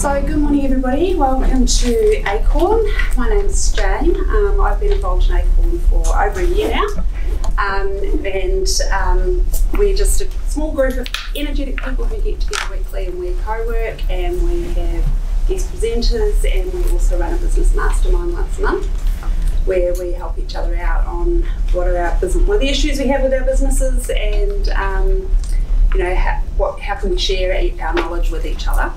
So, good morning, everybody. Welcome to Acorn. My name's Jane. Um, I've been involved in Acorn for over a year now. Um, and um, we're just a small group of energetic people who get together weekly and we co work and we have guest presenters and we also run a business mastermind once a month where we help each other out on what are our business, what are the issues we have with our businesses and um, you know, what, how can we share our knowledge with each other.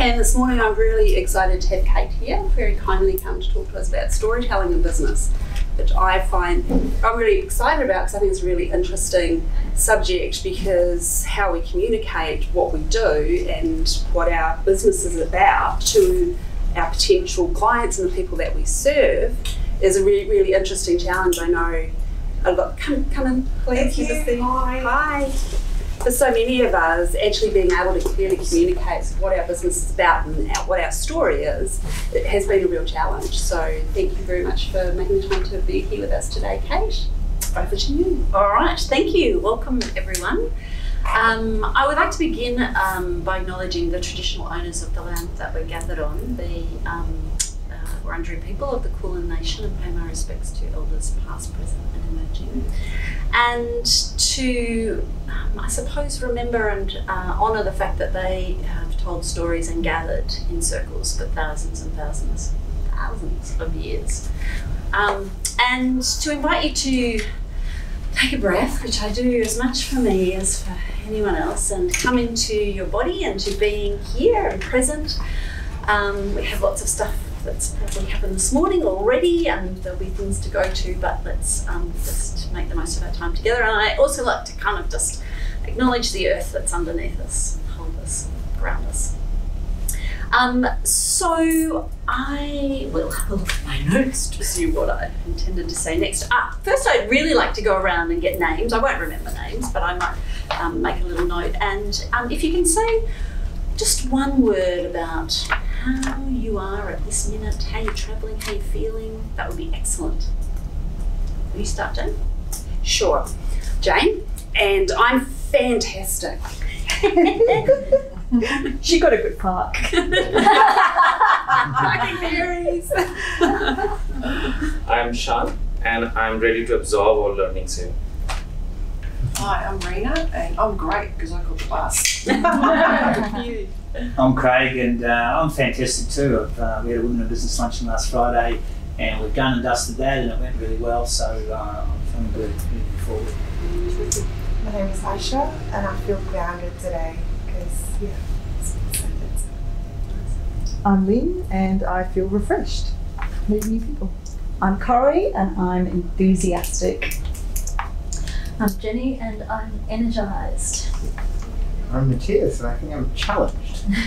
And this morning I'm really excited to have Kate here, very kindly come to talk to us about storytelling in business, which I find I'm really excited about because I think it's a really interesting subject because how we communicate what we do and what our business is about to our potential clients and the people that we serve is a really, really interesting challenge. I know a lot. Come, come in, please. Thank you. Hi. Hi for so many of us, actually being able to clearly communicate what our business is about and what our story is, it has been a real challenge. So thank you very much for making the time to be here with us today, Kate. Over to you. All right, thank you. Welcome, everyone. Um, I would like to begin um, by acknowledging the traditional owners of the land that we're gathered on, the um, uh, Wurundjeri people of the Kulin Nation, and pay my respects to elders past, present, and emerging and to, um, I suppose, remember and uh, honour the fact that they have told stories and gathered in circles for thousands and thousands, thousands of years. Um, and to invite you to take a breath, which I do as much for me as for anyone else, and come into your body and to being here and present. Um, we have lots of stuff that's probably happened this morning already, and there'll be things to go to, but let's um, just make the most of our time together. And I also like to kind of just acknowledge the earth that's underneath us, hold us, ground us. Um, so I will have a look at my notes to see what I intended to say next. Ah, first, I'd really like to go around and get names. I won't remember names, but I might um, make a little note. And um, if you can say just one word about how you are at this minute, how you're travelling, how you're feeling, that would be excellent. Will you start, Jane? Sure. Jane, and I'm fantastic. she got a good park. I'm Sean, and I'm ready to absorb all learning soon. Hi, I'm Rena, and I'm great because I caught the bus. I'm Craig, and uh, I'm fantastic too. Uh, we had a women in business luncheon last Friday, and we've done and dusted that, and it went really well. So uh, I'm feeling good moving forward. My name is Aisha, and I feel grounded today because yeah, it's I'm Lynn, and I feel refreshed. Meet new people. I'm Corey, and I'm enthusiastic. I'm Jenny and I'm energized. I'm Matthias and I think I'm challenged.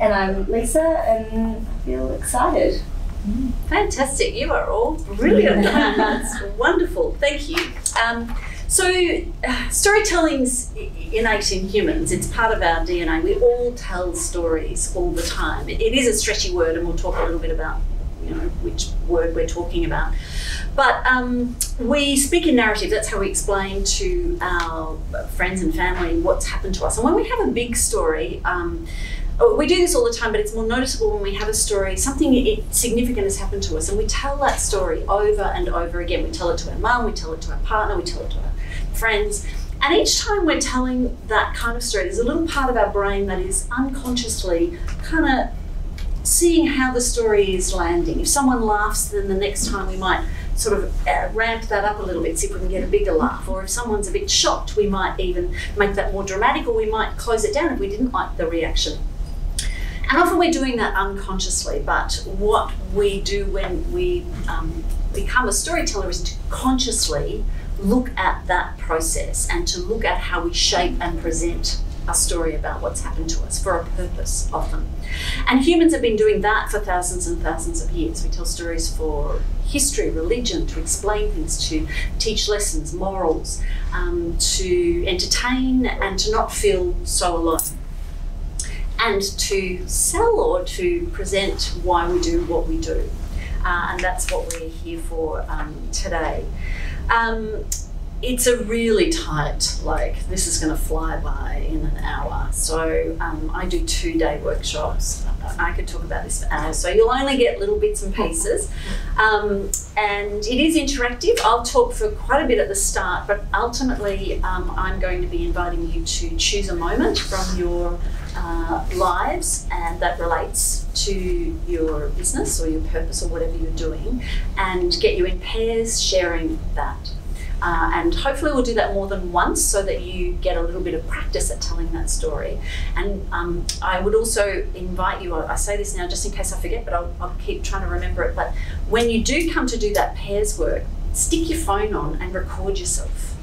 and I'm Lisa and I feel excited. Fantastic, you are all brilliant. That's wonderful, thank you. Um, so, uh, storytelling's innate in humans. It's part of our DNA. We all tell stories all the time. it is a stretchy word, and we'll talk a little bit about you know which word we're talking about. But um, we speak in narrative. That's how we explain to our friends and family what's happened to us. And when we have a big story, um, oh, we do this all the time, but it's more noticeable when we have a story, something significant has happened to us, and we tell that story over and over again. We tell it to our mum, we tell it to our partner, we tell it to our friends. And each time we're telling that kind of story, there's a little part of our brain that is unconsciously kind of seeing how the story is landing. If someone laughs, then the next time we might sort of uh, ramp that up a little bit, see if we can get a bigger laugh. Or if someone's a bit shocked, we might even make that more dramatic, or we might close it down if we didn't like the reaction. And often we're doing that unconsciously, but what we do when we um, become a storyteller is to consciously look at that process and to look at how we shape and present a story about what's happened to us for a purpose often. And humans have been doing that for thousands and thousands of years. We tell stories for history, religion, to explain things, to teach lessons, morals, um, to entertain, and to not feel so alone. And to sell or to present why we do what we do. Uh, and that's what we're here for um, today. Um, it's a really tight, like, this is going to fly by in an hour. So um, I do two day workshops. I could talk about this for hours. So you'll only get little bits and pieces. Um, and it is interactive. I'll talk for quite a bit at the start, but ultimately, um, I'm going to be inviting you to choose a moment from your uh, lives and that relates to your business or your purpose or whatever you're doing and get you in pairs sharing that. Uh, and hopefully, we'll do that more than once so that you get a little bit of practice at telling that story. And um, I would also invite you, I say this now just in case I forget, but I'll, I'll keep trying to remember it. But when you do come to do that pairs work, stick your phone on and record yourself.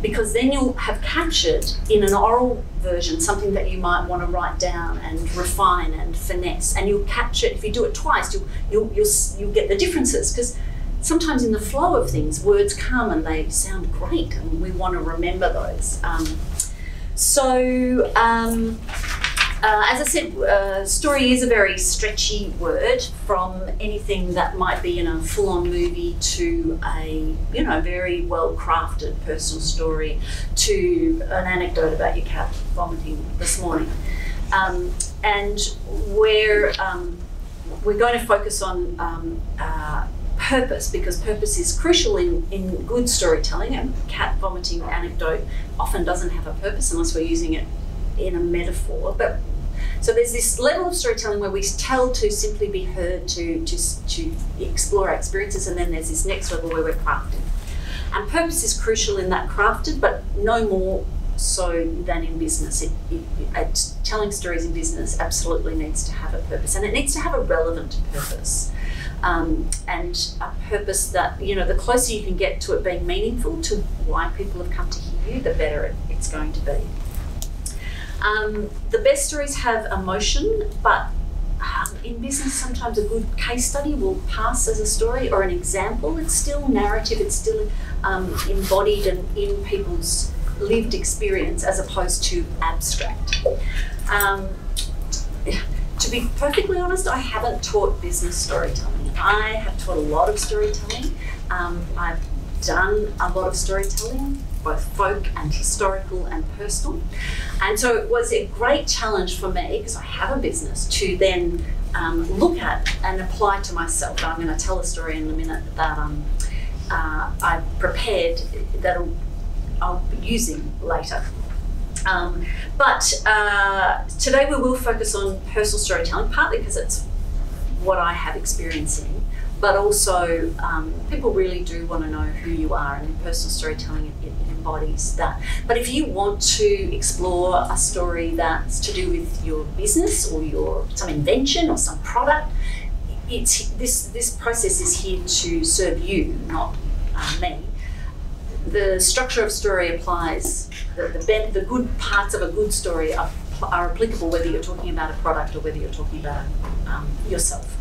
Because then you'll have captured in an oral version something that you might want to write down and refine and finesse, and you'll capture. If you do it twice, you'll you'll you'll, you'll get the differences because sometimes in the flow of things, words come and they sound great, and we want to remember those. Um, so, um, uh, as I said, uh, story is a very stretchy word from anything that might be in a full on movie to a, you know, very well crafted personal story to an anecdote about your cat vomiting this morning. Um, and we're, um, we're going to focus on um, uh, purpose because purpose is crucial in, in good storytelling. A cat vomiting anecdote often doesn't have a purpose unless we're using it in a metaphor. But so there's this level of storytelling where we tell to simply be heard, to, to, to explore our experiences, and then there's this next level where we're crafted And purpose is crucial in that crafted, but no more so than in business. It, it, it, telling stories in business absolutely needs to have a purpose, and it needs to have a relevant purpose. Um, and a purpose that, you know, the closer you can get to it being meaningful to why people have come to hear you, the better it, it's going to be. Um, the best stories have emotion, but um, in business, sometimes a good case study will pass as a story or an example. It's still narrative, it's still um, embodied and in people's lived experience as opposed to abstract. Um, to be perfectly honest, I haven't taught business storytelling. I have taught a lot of storytelling. Um, I've done a lot of storytelling, both folk and historical and personal. And so it was a great challenge for me, because I have a business, to then um, look at and apply to myself. I'm going to tell a story in a minute that um, uh, I prepared that I'll be using later. Um, but uh, today we will focus on personal storytelling, partly because it's what I have experience in, but also um, people really do want to know who you are, and personal storytelling it, it embodies that. But if you want to explore a story that's to do with your business or your some invention or some product, it's this this process is here to serve you, not uh, me the structure of story applies. The, the, the good parts of a good story are, are, applicable whether you're talking about a product or whether you're talking about um, yourself.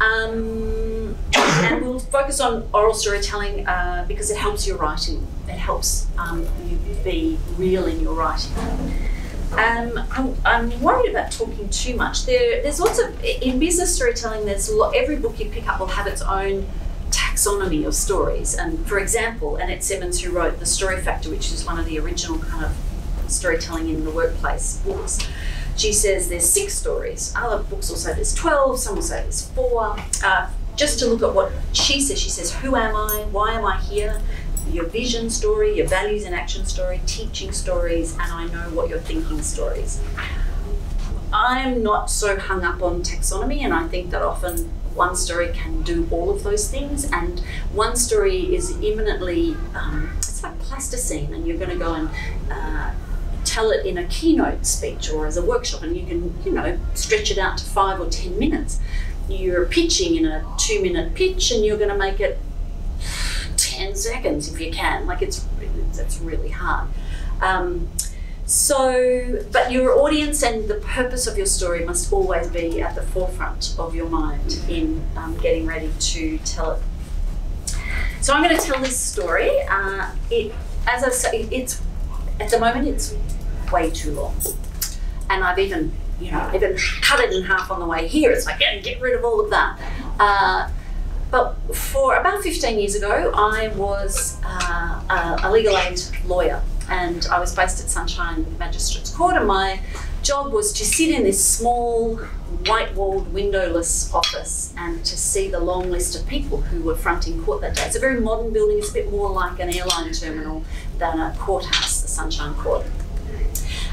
Um, and we'll focus on oral storytelling uh, because it helps your writing. It helps um, you be real in your writing. Um, I'm, I'm, worried about talking too much. There, there's lots of in business storytelling. There's every book you pick up will have its own taxonomy of stories. And for example, Annette Simmons, who wrote The Story Factor, which is one of the original kind of storytelling in the workplace books, she says there's six stories. Other books will say there's 12, some will say there's four. Uh, just to look at what she says, she says, Who am I? Why am I here? Your vision story, your values and action story, teaching stories, and I know what you're thinking stories. I'm not so hung up on taxonomy, and I think that often one story can do all of those things, and one story is imminently, um, it's like plasticine, and you're going to go and uh, tell it in a keynote speech or as a workshop, and you can, you know, stretch it out to five or ten minutes. You're pitching in a two minute pitch, and you're going to make it 10 seconds if you can. Like, it's, it's really hard. Um, so, but your audience and the purpose of your story must always be at the forefront of your mind in um, getting ready to tell it. So, I'm going to tell this story. Uh, it, as I say, it's at the moment it's way too long, and I've even you know even cut it in half on the way here. It's like yeah, get rid of all of that. Uh, But for about 15 years ago, I was uh, a, a legal aid lawyer and I was based at Sunshine Magistrates Court, and my job was to sit in this small, white walled, windowless office and to see the long list of people who were fronting court that day. It's a very modern building, it's a bit more like an airline terminal than a courthouse, the Sunshine Court.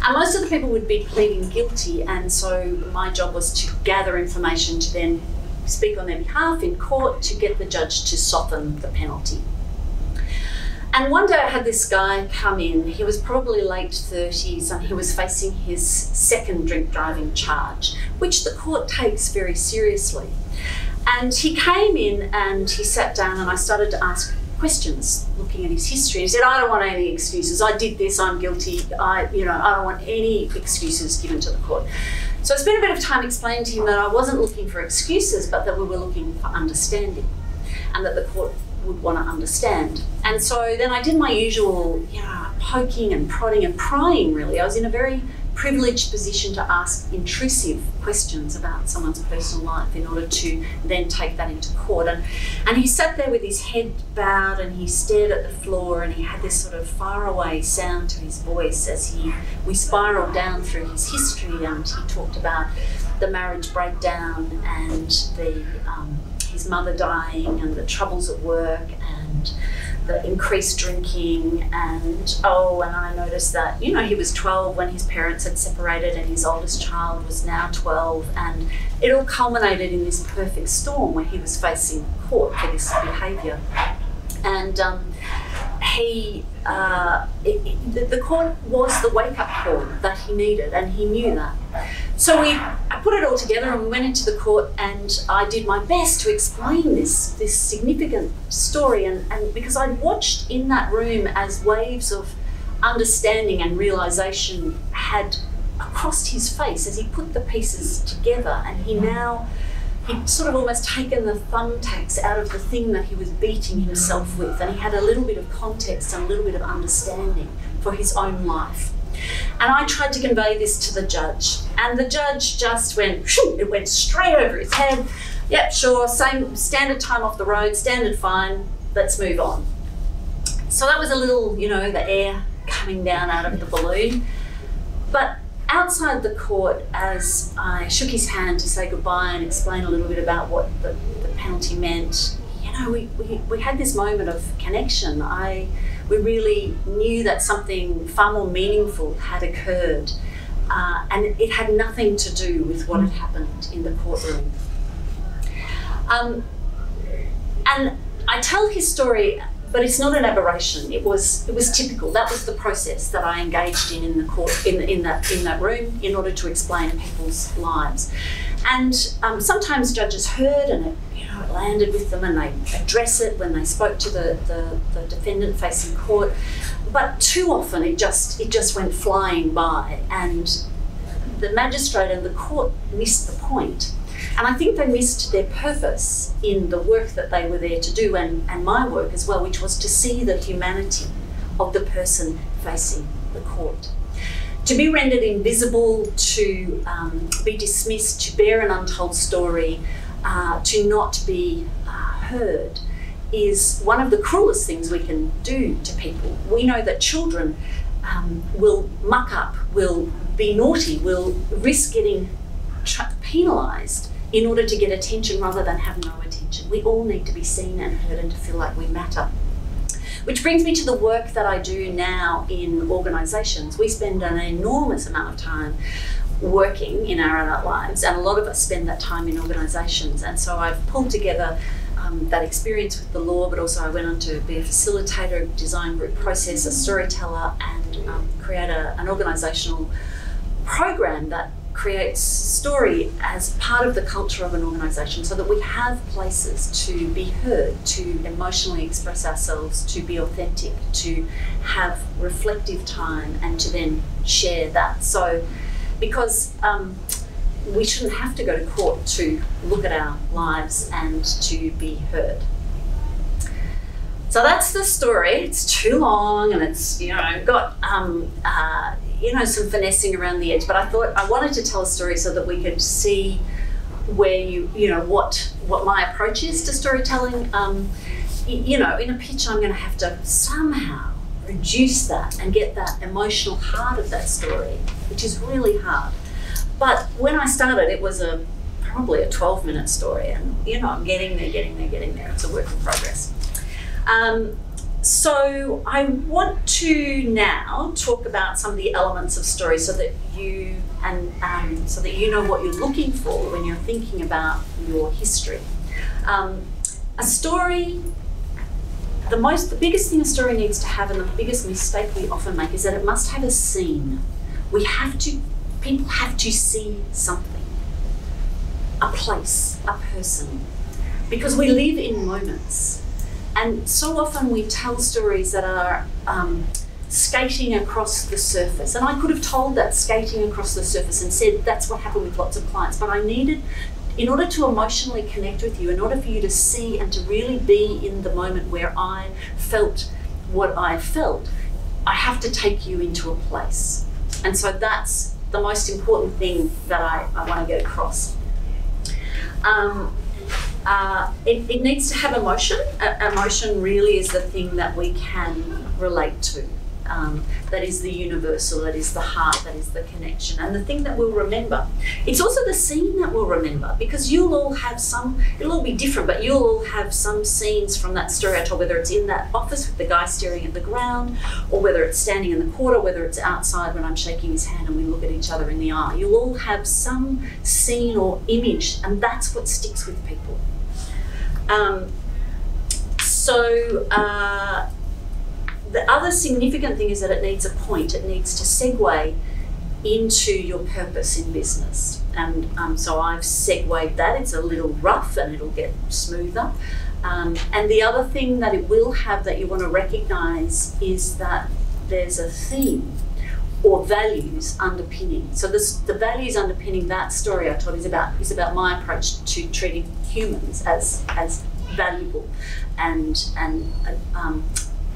And most of the people would be pleading guilty, and so my job was to gather information to then speak on their behalf in court to get the judge to soften the penalty. And one day I had this guy come in. He was probably late 30s and he was facing his second drink driving charge, which the court takes very seriously. And he came in and he sat down and I started to ask questions looking at his history. He said, I don't want any excuses. I did this, I'm guilty. I, you know, I don't want any excuses given to the court. So I spent a bit of time explaining to him that I wasn't looking for excuses, but that we were looking for understanding and that the court would want to understand. And so then I did my usual, know, poking and prodding and prying really. I was in a very privileged position to ask intrusive questions about someone's personal life in order to then take that into court. And, and he sat there with his head bowed and he stared at the floor and he had this sort of faraway sound to his voice as he we spiraled down through his history and he talked about the marriage breakdown and the um, his mother dying and the troubles at work and the increased drinking and oh and I noticed that you know he was 12 when his parents had separated and his oldest child was now 12 and it all culminated in this perfect storm where he was facing court for this behaviour. And um, he uh, it, it, the, court was the wake up call that he needed and he knew that so we I put it all together and we went into the court and I did my best to explain this this significant story and, and because I'd watched in that room as waves of understanding and realization had crossed his face as he put the pieces together and he now he'd sort of almost taken the thumbtacks out of the thing that he was beating himself with and he had a little bit of context and a little bit of understanding for his own life and I tried to convey this to the judge, and the judge just went, it went straight over his head. Yep, sure, same standard time off the road, standard fine, let's move on. So that was a little, you know, the air coming down out of the balloon. But outside the court, as I shook his hand to say goodbye and explain a little bit about what the, the penalty meant, you know, we, we, we had this moment of connection. I we really knew that something far more meaningful had occurred. Uh, and it had nothing to do with what had happened in the courtroom. Um, and I tell his story, but it's not an aberration. It was it was typical. That was the process that I engaged in in the court in in that in that room in order to explain people's lives. And um, sometimes judges heard and it, you know, it landed with them and they address it when they spoke to the, the, the defendant facing court. But too often it just it just went flying by and the magistrate and the court missed the point. And I think they missed their purpose in the work that they were there to do and, and my work as well, which was to see the humanity of the person facing the court to be rendered invisible, to um, be dismissed, to bear an untold story, uh, to not be uh, heard, is one of the cruelest things we can do to people. We know that children um, will muck up, will be naughty, will risk getting penalised in order to get attention rather than have no attention. We all need to be seen and heard and to feel like we matter. Which brings me to the work that I do now in organisations. We spend an enormous amount of time working in our adult lives, and a lot of us spend that time in organisations. And so I've pulled together um, that experience with the law, but also I went on to be a facilitator, design group process, a storyteller, and um, create a, an organisational program that creates story as part of the culture of an organisation so that we have places to be heard, to emotionally express ourselves, to be authentic, to have reflective time, and to then share that. So, because um, we shouldn't have to go to court to look at our lives and to be heard. So that's the story. It's too long and it's, you know, got um, uh, you know, some finessing around the edge. But I thought I wanted to tell a story so that we could see where you you know what what my approach is to storytelling. Um, you know, in a pitch, I'm going to have to somehow reduce that and get that emotional heart of that story, which is really hard. But when I started, it was a probably a 12 minute story, and you know, I'm getting there, getting there, getting there. It's a work in progress. Um, so I want to now talk about some of the elements of story, so that you and um, so that you know what you're looking for when you're thinking about your history. Um, a story. The most, the biggest thing a story needs to have, and the biggest mistake we often make, is that it must have a scene. We have to, people have to see something, a place, a person, because we live in moments. And so often we tell stories that are um, skating across the surface. And I could have told that skating across the surface and said that's what happened with lots of clients. But I needed, in order to emotionally connect with you, in order for you to see and to really be in the moment where I felt what I felt, I have to take you into a place. And so that's the most important thing that I, I want to get across. Um, uh, it, it needs to have emotion. Emotion really is the thing that we can relate to. Um, that is the universal, that is the heart, that is the connection, and the thing that we'll remember. It's also the scene that we'll remember because you'll all have some, it'll all be different, but you'll all have some scenes from that story I told, whether it's in that office with the guy staring at the ground, or whether it's standing in the corner, whether it's outside when I'm shaking his hand and we look at each other in the eye. You'll all have some scene or image, and that's what sticks with people. Um, so, uh, the other significant thing is that it needs a point, it needs to segue into your purpose in business. And um, so I've segued that. It's a little rough and it'll get smoother. Um, and the other thing that it will have that you want to recognize is that there's a theme or values underpinning. So this, the values underpinning that story I told is about is about my approach to treating humans as as valuable and and um,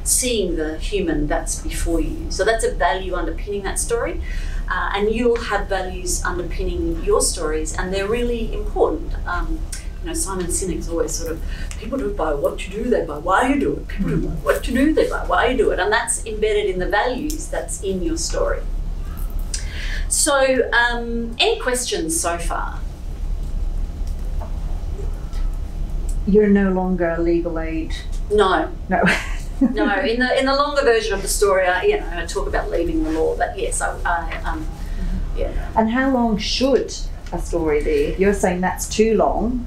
seeing the human that's before you. So that's a value underpinning that story. Uh, and you'll have values underpinning your stories, and they're really important. Um, you know, Simon Sinek's always sort of people do it by what you do, they by why you do it. People do it by what you do, they by why you do it, and that's embedded in the values that's in your story. So, um, any questions so far? You're no longer a legal aid. No, No. no. In the in the longer version of the story, I, you know, I talk about leaving the law, but yes, I, I um, yeah. And how long should a story be? You're saying that's too long,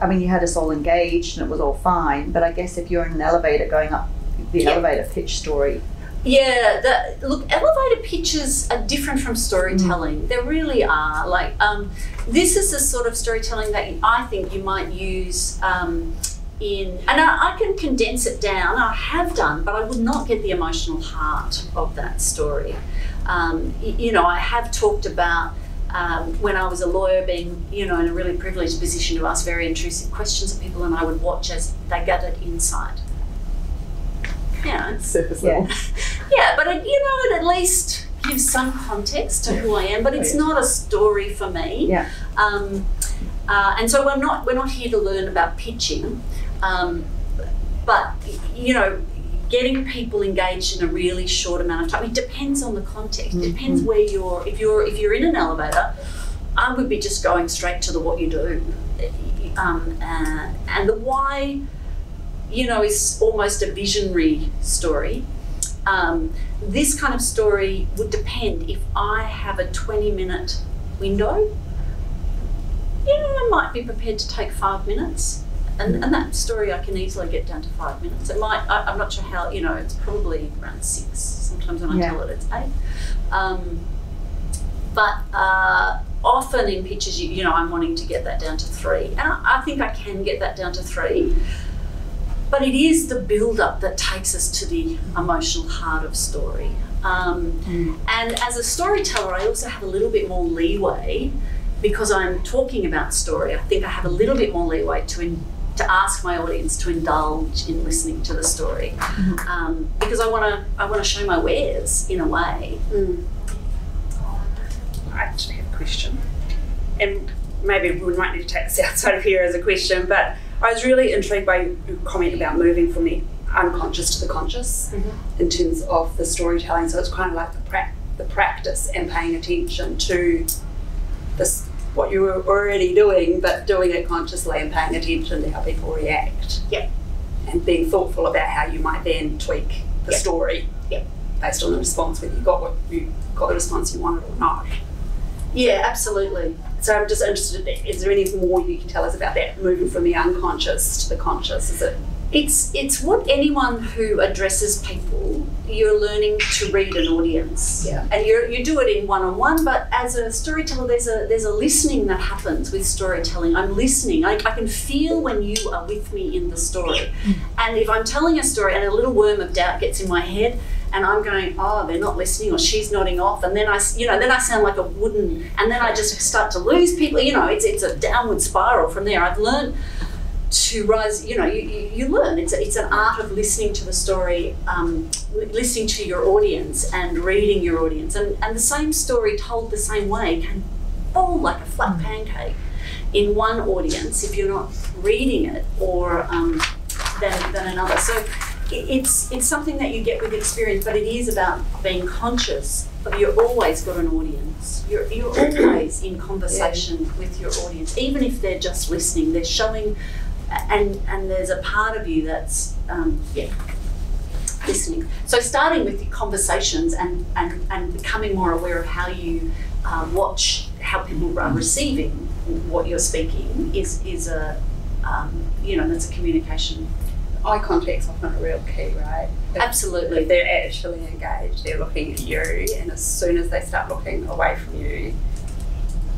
I mean, you had us all engaged and it was all fine, but I guess if you're in an elevator going up the Yeah. elevator pitch story, Yeah, the, look, elevator pitches are different from storytelling. They really are. Like, um, this is the sort of storytelling that I think you might use um, in, and I, I can condense it down. I have done, but I would not get the emotional heart of that story. Um, y- you know, I have talked about. Um, when I was a lawyer, being you know in a really privileged position to ask very intrusive questions of people, and I would watch as they gathered insight. Yeah, it's Surface Yeah. level. yeah, but it, you know, it at least gives some context to who I am. But it's not a story for me. Yeah. Um, uh, and so we're not we're not here to learn about pitching, um, but you know, getting people engaged in a really short amount of time. It depends on the context. It depends where you're. If you're if you're in an elevator, I would be just going straight to the what you do, um, uh, and the why. You know, is almost a visionary story. Um, this kind of story would depend if I have a 20 minute window. You know, I might be prepared to take five minutes. And, and that story I can easily get down to five minutes. It might, I, I'm not sure how, you know, it's probably around six. Sometimes when I Yeah. tell it, it's eight. Um, but uh, often in pictures, you, you know, I'm wanting to get that down to three. And I, I think I can get that down to three. But it is the build up that takes us to the emotional heart of story. Um, And as a storyteller, I also have a little bit more leeway because I'm talking about story. I think I have a little bit more leeway to in, to ask my audience to indulge in listening to the story mm-hmm. um, because I want to I want to show my wares in a way. Mm. I actually have a question. And maybe we might need to take this outside of here as a question, but I was really intrigued by your comment about moving from the unconscious to the conscious mm-hmm. in terms of the storytelling. So it's kind of like the, pra- the practice and paying attention to what you were already doing, but doing it consciously and paying attention to how people react. Yep. And being thoughtful about how you might then tweak the Yep. story. Yep. Based on the response, whether you got what you got the response you wanted or not. Yeah, absolutely. So I'm just interested. Is there any more you can tell us about that moving from the unconscious to the conscious? Is it It's it's what anyone who addresses people, you're learning to read an audience. Yeah. And you you do it in one on one, but as a storyteller, there's a there's a listening that happens with storytelling. I'm listening. I, I can feel when you are with me in the story. Mm. And if I'm telling a story and a little worm of doubt gets in my head, and I'm going, oh, they're not listening, or she's nodding off, and then I, you know, then I sound like a wooden, and then I just start to lose people. You know, it's it's a downward spiral from there. I've learned to rise. You know, you, you, learn. It's a, it's an art of listening to the story, um, listening to your audience, and reading your audience, and and the same story told the same way can fall like a flat pancake in one audience if you're not reading it or um, than, than another. So it- it's it's something that you get with experience, but it is about being conscious of you're always got an audience. You're you're always in conversation with your audience, even if they're just listening. They're showing, and and there's a part of you that's um, yeah listening. So starting with your conversations and and and becoming more aware of how you uh, watch how people are receiving what you're speaking is is a um, you know that's a communication eye contact's often a real key, right? If- absolutely If they're actually engaged, they're looking at you, and as soon as they start looking away from you,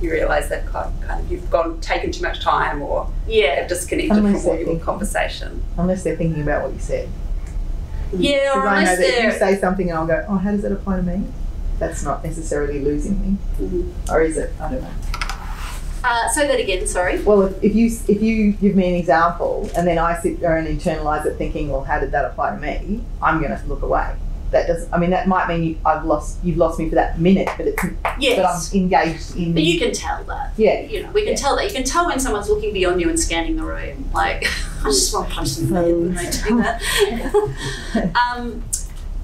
you realise they've kind kind of you've gone taken too much time or yeah have disconnected Unless from they're your conversation. Unless they're thinking about what you said. yeah or Because I know unless that you say something and I'll go, oh, how does that apply to me? That's not necessarily losing me. Mhm. Or is it? I don't know. uh, say that again sorry Well, if, if you if you give me an example and then I sit there and internalize it, thinking, well, how did that apply to me? I'm going to look away. That doesn't. I mean, that might mean you, I've lost. You've lost me for that minute, but it's. Yes. But I'm engaged in. but you can tell that yeah. you know we can Yeah. tell that you can tell when someone's looking beyond you and scanning the room like I just want to punch them in the head when they do that um,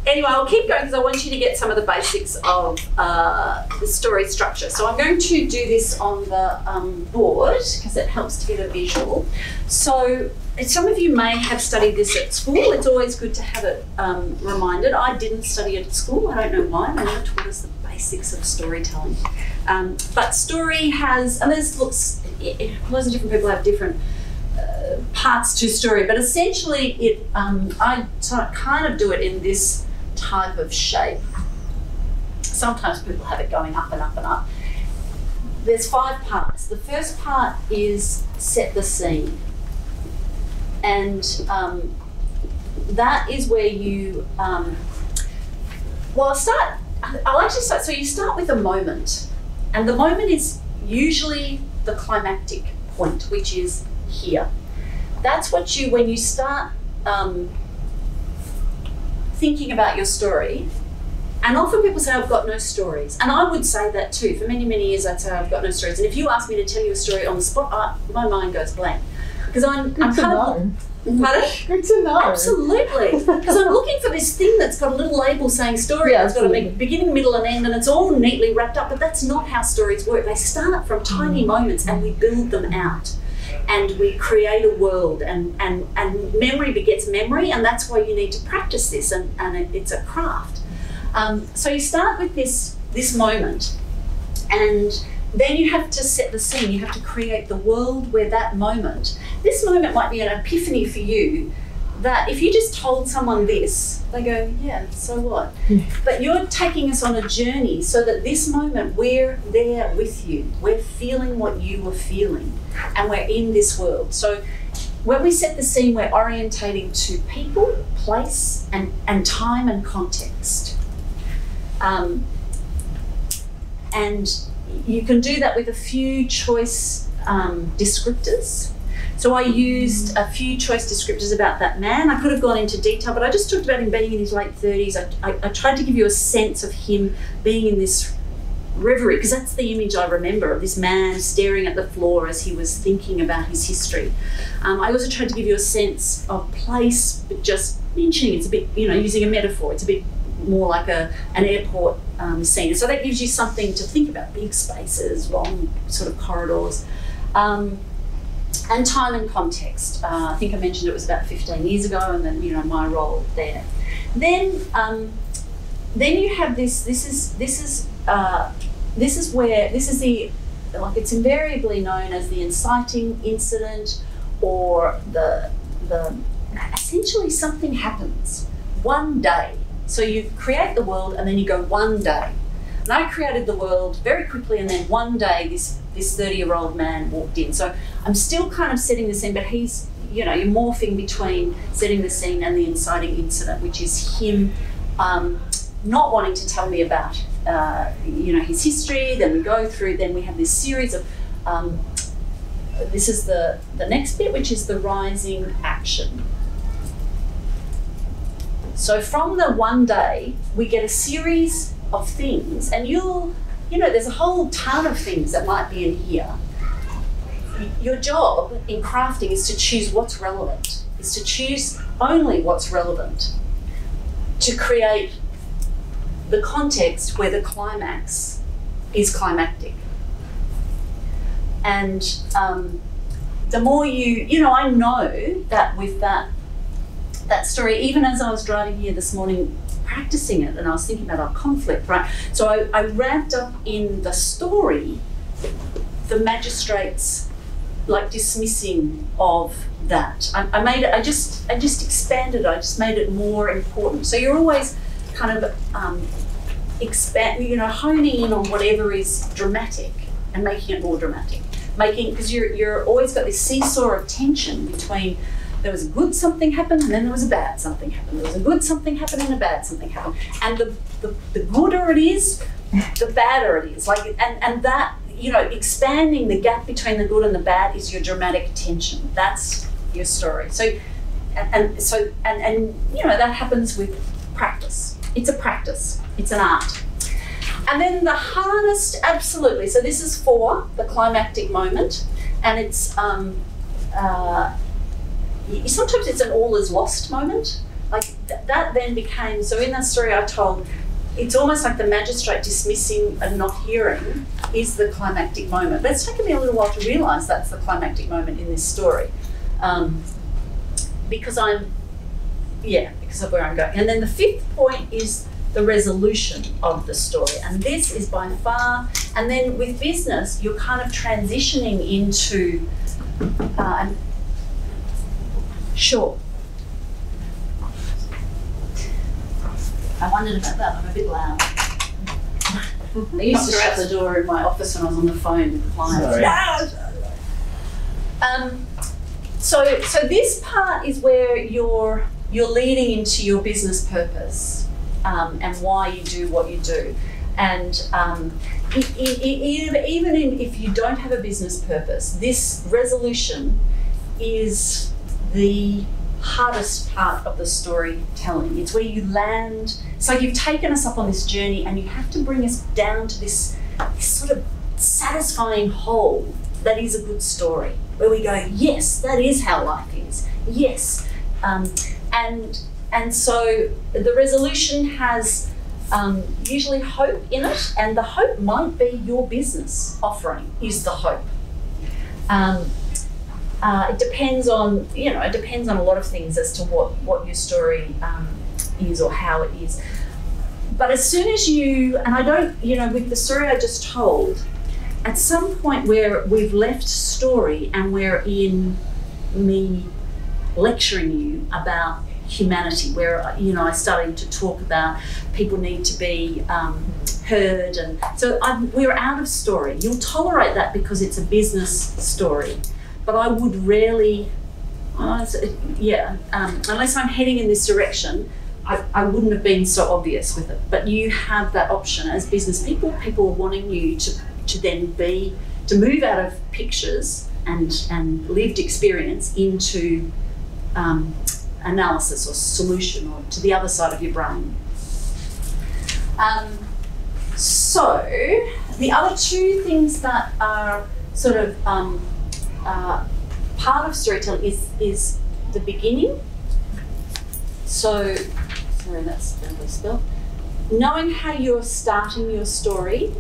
anyway, I'll keep going because I want you to get some of the basics of uh, the story structure. So I'm going to do this on the um, board because it helps to get a visual. So some of you may have studied this at school. It's always good to have it um, reminded. I didn't study it at school. I don't know why. They never taught us the basics of storytelling. Um, but story has, and there's looks, loads of different people have different uh, parts to story, but essentially it um, I kind of do it in this type of shape. Sometimes people have it going up and up and up. There's five parts. The first part is set the scene, and um, that is where you. Um, well, I'll start. I'll actually start. So you start with a moment, and the moment is usually the climactic point, which is here. That's what you, when you start um, thinking about your story, and often people say, I've got no stories. And I would say that too. For many, many years, I'd say, I've got no stories. And if you ask me to tell you a story on the spot, I, my mind goes blank. Because I'm, Good I'm to kind of. know. Pardon? Good to know. Absolutely. Because I'm looking for this thing that's got a little label saying story. Yeah, it's got a beginning, middle, and end, and it's all neatly wrapped up. But that's not how stories work. They start from tiny moments and we build them out. And we create a world, and, and, and memory begets memory, and that's why you need to practice this, and, and it, it's a craft. Um, so you start with this, this moment, and then you have to set the scene. You have to create the world where that moment, this moment might be an epiphany for you. That if you just told someone this, they go, yeah, so what? Yeah. But you're taking us on a journey so that this moment we're there with you. We're feeling what you were feeling, and we're in this world. So when we set the scene, we're orientating to people, place, and, and time and context. Um, and you can do that with a few choice um, descriptors. So I used a few choice descriptors about that man. I could have gone into detail, but I just talked about him being in his late 30s. I, I, I tried to give you a sense of him being in this reverie, because that's the image I remember of this man staring at the floor as he was thinking about his history. Um, I also tried to give you a sense of place, but just mentioning it's a bit, you know, using a metaphor. It's a bit more like a an airport um, scene. So that gives you something to think about: big spaces, long sort of corridors. Um, and time and context. Uh, I think I mentioned it was about 15 years ago, and then you know my role there. Then, um, then you have this. This is this is uh, this is where this is the like it's invariably known as the inciting incident, or the the essentially something happens one day. So you create the world, and then you go one day. And I created the world very quickly, and then one day this this 30 year old man walked in. So I'm still kind of setting the scene, but he's, you know, you're morphing between setting the scene and the inciting incident, which is him um, not wanting to tell me about, uh, you know, his history. Then we go through, then we have this series of, um, this is the, the next bit, which is the rising action. So from the one day, we get a series of things, and you'll you know, there's a whole ton of things that might be in here. Your job in crafting is to choose what's relevant, is to choose only what's relevant, to create the context where the climax is climactic. And um, the more you, you know, I know that with that that story, even as I was driving here this morning practicing it and I was thinking about our conflict, right? So I, I wrapped up in the story the magistrates like dismissing of that. I, I made it, I just, I just expanded I just made it more important. So you're always kind of um, expand, you know, honing in on whatever is dramatic and making it more dramatic. Making, because you're, you're always got this seesaw of tension between there was a good something happened and then there was a bad something happened. There was a good something happened and a bad something happened. And the, the, the gooder it is, the badder it is. Like and, and that, you know, expanding the gap between the good and the bad is your dramatic tension. That's your story. So and, and so and, and you know that happens with practice. It's a practice. It's an art. And then the hardest, absolutely. So this is for the climactic moment, and it's um, uh, sometimes it's an all is lost moment. Like th- that then became so in that story I told, it's almost like the magistrate dismissing and not hearing is the climactic moment. But it's taken me a little while to realise that's the climactic moment in this story, um, because I'm, yeah, because of where I'm going. And then the fifth point is the resolution of the story, and this is by far. And then with business, you're kind of transitioning into. Uh, Sure. I wondered about that. I'm a bit loud. I used to shut the door in my office when I was on the phone with clients. Um, so, so this part is where you're you're leading into your business purpose um, and why you do what you do. And um, even in, if you don't have a business purpose, this resolution is the hardest part of the storytelling. It's where you land. So you've taken us up on this journey and you have to bring us down to this, this sort of satisfying whole that is a good story, where we go, yes, that is how life is. Yes. Um, and, and so the resolution has um, usually hope in it, and the hope might be your business offering, is the hope. Um, uh, it depends on you know it depends on a lot of things as to what what your story um, is or how it is. But as soon as you and I don't you know with the story I just told, at some point where we've left story and we're in me lecturing you about humanity, where you know I started to talk about people need to be um, heard, and so I'm, we're out of story. You'll tolerate that because it's a business story but I would rarely, uh, yeah, um, unless I'm heading in this direction, I, I wouldn't have been so obvious with it. But you have that option as business people. People are wanting you to, to then be, to move out of pictures and, and lived experience into um, analysis or solution or to the other side of your brain. Um, so, the other two things that are sort of um, uh, part of storytelling is is the beginning. So, sorry, that's badly spelled. Knowing how you're starting your story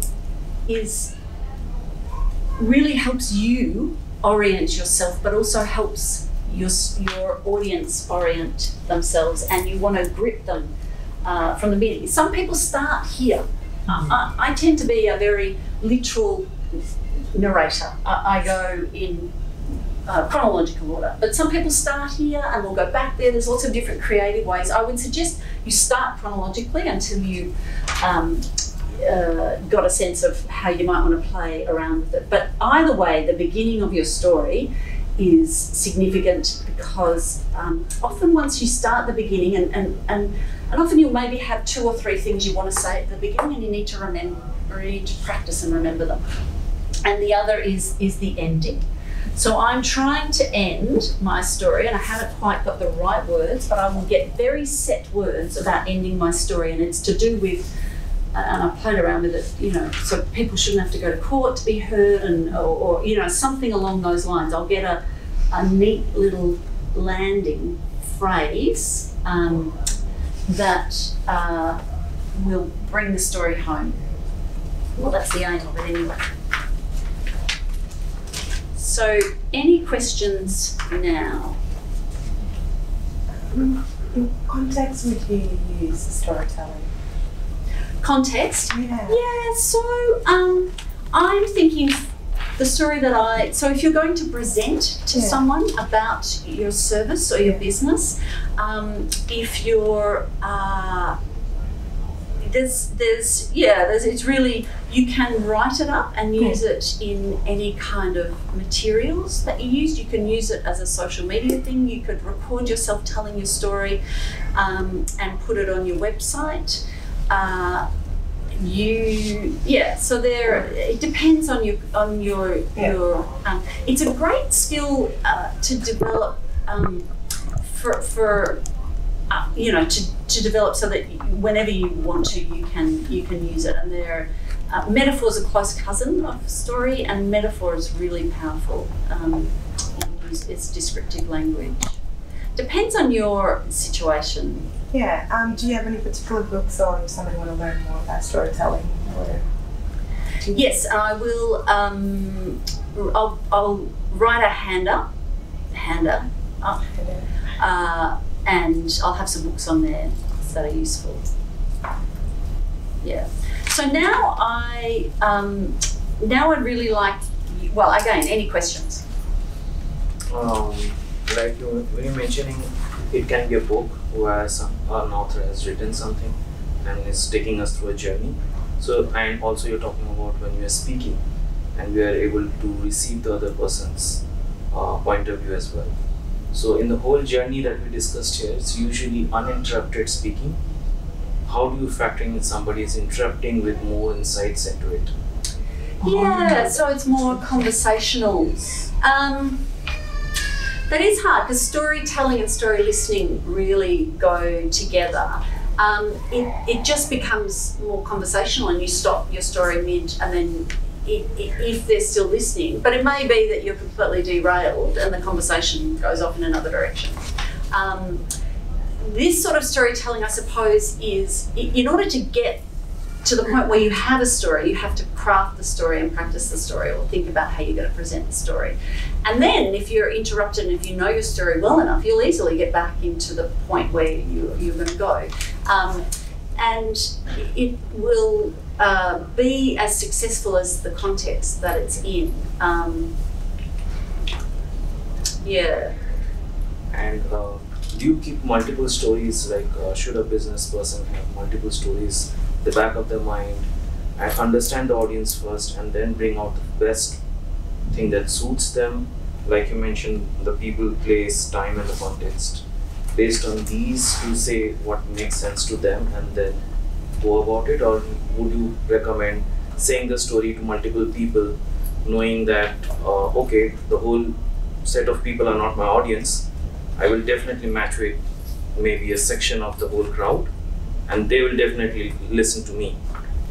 is really helps you orient yourself, but also helps your your audience orient themselves, and you want to grip them uh, from the beginning. Some people start here. Uh, I, I tend to be a very literal narrator. I, I go in uh, chronological order. But some people start here and will go back there. There's lots of different creative ways. I would suggest you start chronologically until you um, uh, got a sense of how you might want to play around with it. But either way, the beginning of your story is significant because um, often once you start the beginning and, and, and, and often you'll maybe have two or three things you want to say at the beginning and you need to remember you need to practice and remember them. And the other is is the ending. So I'm trying to end my story, and I haven't quite got the right words, but I will get very set words about ending my story, and it's to do with. And I played around with it, you know, so people shouldn't have to go to court to be heard, and or, or you know something along those lines. I'll get a, a neat little landing phrase um, that uh, will bring the story home. Well, that's the aim of it anyway. So, any questions now? In context would you use storytelling? Context? Yeah. Yeah, so um, I'm thinking the story that I. So, if you're going to present to Yeah. someone about your service or your business, um, if you're. Uh, there's, there's, yeah, there's, it's really, you can write it up and use it in any kind of materials that you use. You can use it as a social media thing. You could record yourself telling your story um, and put it on your website. Uh, you, yeah, so there, it depends on your, on your, Yeah. your, um, it's a great skill uh, to develop um, for, for uh, you know to, to develop so that you- whenever you want to you can you can use it and there uh, metaphor is a close cousin of story and metaphor is really powerful um, it's descriptive language depends on your situation Yeah. Um, do you have any particular books or if somebody want to learn more about storytelling? Or yes i will um, I'll, I'll write a hander hander up uh, and I'll have some books on there that are useful. Yeah. So now I um, now I'd really like well again any questions? Um, like you, when you're mentioning, it can be a book where some, an author has written something and is taking us through a journey. So, and also you're talking about when you are speaking and we are able to receive the other person's uh, point of view as well. So, in the whole journey that we discussed here, it's usually uninterrupted speaking. How do you factor in somebody is interrupting with more insights into it? Yeah. So it's more conversational. Um, that is hard because storytelling and story listening really go together. Um, it, it just becomes more conversational and you stop your story mid and then if they're still listening. But it may be that you're completely derailed and the conversation goes off in another direction. Um, this sort of storytelling, I suppose, is in order to get to the point where you have a story, you have to craft the story and practice the story or think about how you're going to present the story. And then, if you're interrupted and if you know your story well enough, you'll easily get back into the point where you, you're going to go. Um, and it will uh, be as successful as the context that it's in. Um, yeah. And uh, do you keep multiple stories? Like, uh, should a business person have multiple stories the back of their mind and understand the audience first and then bring out the best thing that suits them? Like you mentioned, the people, place, time, and the context. Based on these, to say what makes sense to them and then go about it, or would you recommend saying the story to multiple people, knowing that, uh, okay, the whole set of people are not my audience, I will definitely match with maybe a section of the whole crowd, and they will definitely listen to me.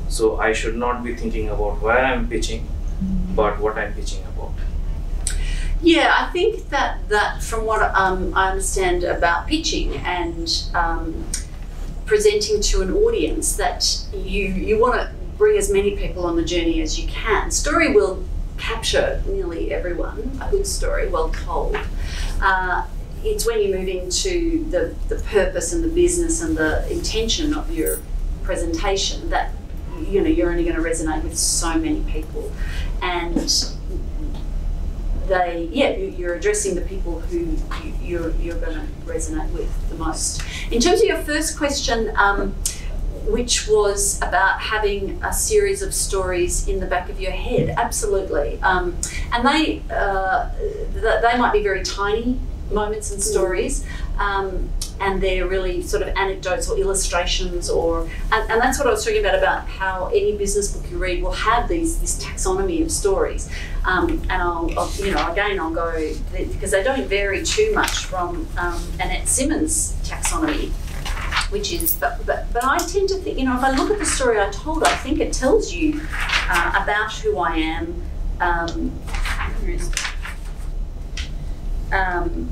So I should not be thinking about where I'm pitching, but what I'm pitching about. Yeah, I think that that from what um, I understand about pitching and um, presenting to an audience, that you you want to bring as many people on the journey as you can. Story will capture nearly everyone. A good story, well told. Uh, it's when you move into the, the purpose and the business and the intention of your presentation that you know you're only going to resonate with so many people and they yeah you- you're addressing the people who you, you're you're going to resonate with the most. In terms of your first question um, which was about having a series of stories in the back of your head absolutely. Um, and they uh, th- they might be very tiny moments and stories um, and they're really sort of anecdotes or illustrations or and, and that's what I was talking about about how any business book you read will have these this taxonomy of stories um, and I'll, I'll you know again I'll go because they don't vary too much from um, Annette Simmons taxonomy which is but, but but I tend to think you know if I look at the story I told I think it tells you uh, about who I am. Um, um,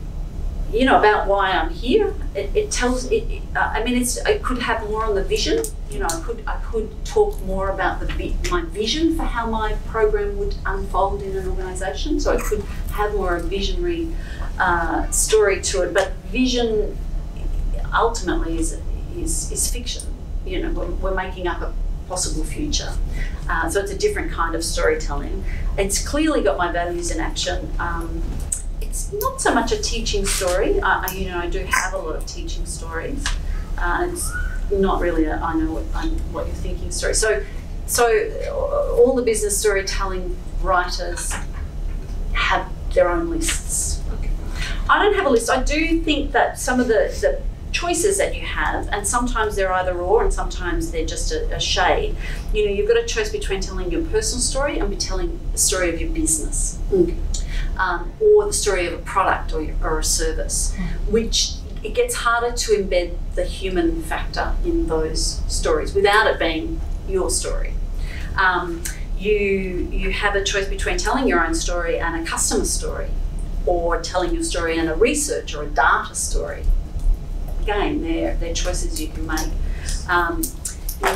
you know about why I'm here. It, it tells. It, it, uh, I mean, it's. I could have more on the vision. You know, I could. I could talk more about the my vision for how my program would unfold in an organisation. So I could have more of a visionary uh, story to it. But vision ultimately is is is fiction. You know, we're, we're making up a possible future. Uh, so it's a different kind of storytelling. It's clearly got my values in action. Um, it's not so much a teaching story. I, you know, I do have a lot of teaching stories. Uh, it's not really a I know what, I'm, what you're thinking story. So, so uh, all the business storytelling writers have their own lists. I don't have a list. I do think that some of the, the choices that you have, and sometimes they're either or, and sometimes they're just a, a shade. You know, you've got a choice between telling your personal story and be telling the story of your business um, or the story of a product or, or a service, which it gets harder to embed the human factor in those stories without it being your story. Um, you you have a choice between telling your own story and a customer story, or telling your story and a research or a data story. Again, they're, they're choices you can make. Um,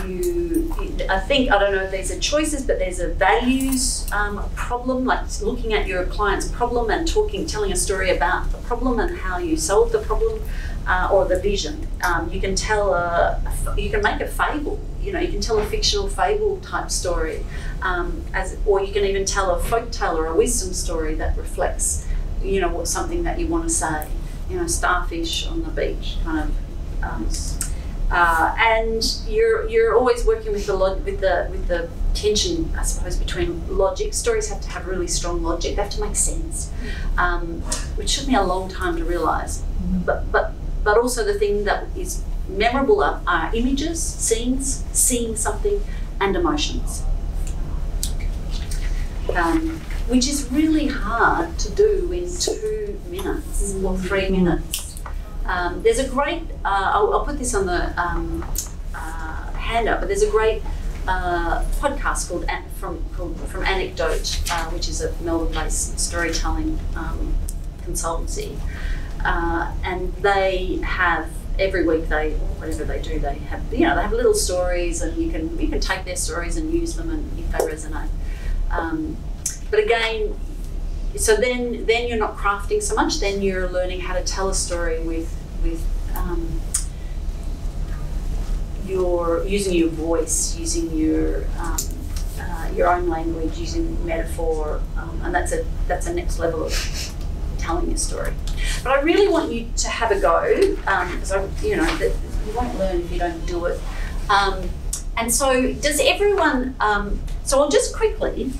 you, I think, I don't know if these are choices, but there's a values um, problem, like looking at your client's problem and talking, telling a story about the problem and how you solve the problem, uh, or the vision. Um, you can tell a, you can make a fable. You know, you can tell a fictional fable type story, um, as, or you can even tell a folk tale or a wisdom story that reflects, you know, what something that you want to say. You know, starfish on the beach, kind of. Uh, and you're you're always working with the log- with the with the tension, I suppose, between logic. Stories have to have really strong logic. They have to make sense, um, which took me a long time to realise. But but but also the thing that is memorable are, are images, scenes, seeing something, and emotions. Um, which is really hard to do in two minutes or three minutes. Um, there's a great, uh, I'll, I'll put this on the um, uh, handout, but there's a great uh, podcast called from, from Anecdote, uh, which is a Melbourne-based storytelling um, consultancy, uh, and they have every week they whatever they do they have you know they have little stories and you can you can take their stories and use them and if they resonate. Um, but again, so then then you're not crafting so much. Then you're learning how to tell a story with with um, your using your voice, using your um, uh, your own language, using metaphor, um, and that's a that's a next level of telling your story. But I really want you to have a go because I you know that you won't learn if you don't do it. Um, and so, does everyone? Um, so I'll just quickly.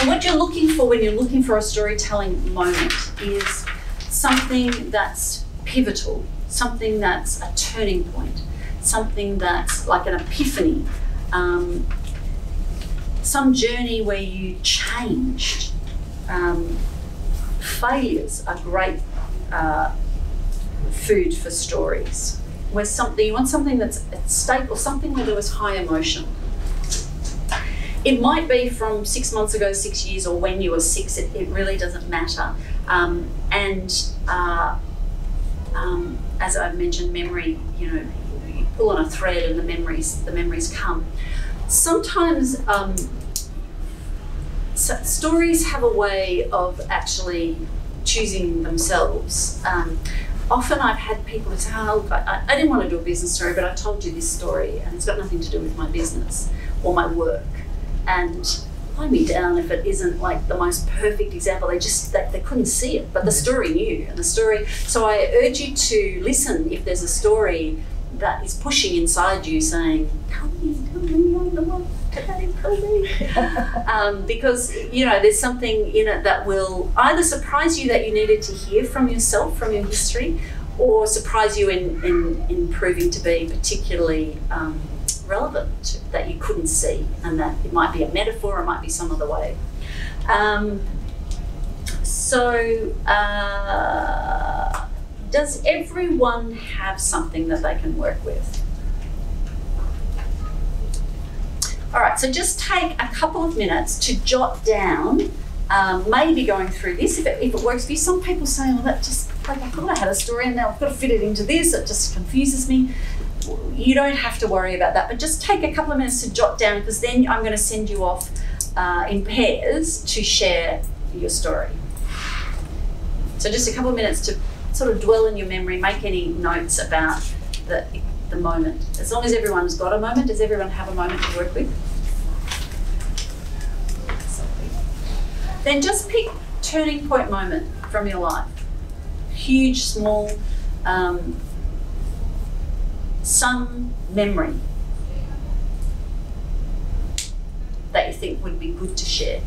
So what you're looking for when you're looking for a storytelling moment is something that's pivotal, something that's a turning point, something that's like an epiphany, um, some journey where you changed. Um, failures are great uh, food for stories. where something you want something that's at stake or something where there was high emotion. It might be from six months ago, six years, or when you were six. It, it really doesn't matter. Um, and uh, um, as I've mentioned, memory. You know, you pull on a thread, and the memories the memories come. Sometimes um, so stories have a way of actually choosing themselves. Um, often I've had people say, oh, I, I didn't want to do a business story, but I told you this story, and it's got nothing to do with my business or my work. And line me down if it isn't like the most perfect example. They just they, they couldn't see it, but the story knew, and the story. So I urge you to listen if there's a story that is pushing inside you, saying, "Tell me, tell me, I'm the one today, tell me." um, because you know there's something in it that will either surprise you that you needed to hear from yourself, from your history, or surprise you in in, in proving to be particularly. Um, relevant that you couldn't see, and that it might be a metaphor, it might be some other way. Um, so, uh, does everyone have something that they can work with? All right, so just take a couple of minutes to jot down, um, maybe going through this if it, if it works for you. Some people say, oh, that just, like, I thought I had a story and now I've got to fit it into this, it just confuses me. You don't have to worry about that, but just take a couple of minutes to jot down because then I'm going to send you off uh, in pairs to share your story. So just a couple of minutes to sort of dwell in your memory, make any notes about the, the moment. As long as everyone's got a moment, does everyone have a moment to work with? Then just pick turning point moment from your life. Huge, small, um, some memory that you think would be good to share.